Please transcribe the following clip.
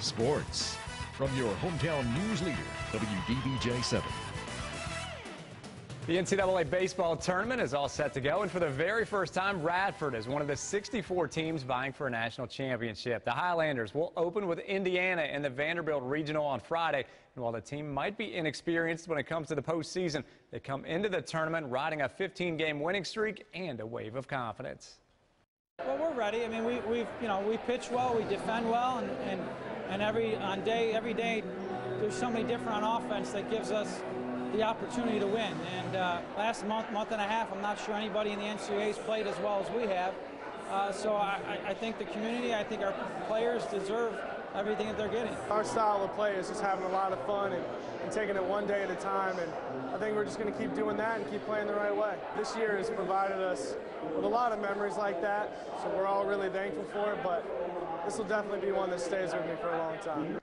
Sports. From your hometown news leader, WDBJ 7. The NCAA baseball tournament is all set to go, and for the very first time, Radford is one of the 64 teams vying for a national championship. The Highlanders will open with Indiana in the Vanderbilt Regional on Friday, and while the team might be inexperienced when it comes to the postseason, they come into the tournament riding a 15-game winning streak and a wave of confidence. Well, we're ready. I mean, we, we've you know we pitch well, we defend well, and, and and every on day every day there's so many different on offense that gives us the opportunity to win. And uh, last month, month and a half, I'm not sure anybody in the NCAA has played as well as we have. Uh, so I, I think the community, I think our players deserve everything that they're getting. Our style of play is just having a lot of fun and, and taking it one day at a time. And I think we're just going to keep doing that and keep playing the right way. This year has provided us with a lot of memories like that, so we're all really thankful for it. But this will definitely be one that stays with me for a long time.